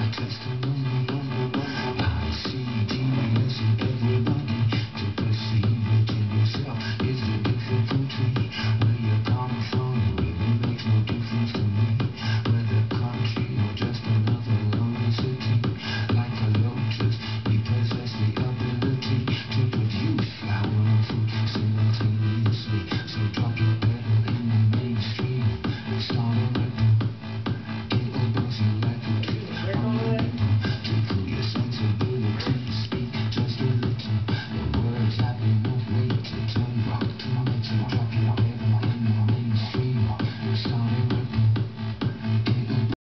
I just don't know.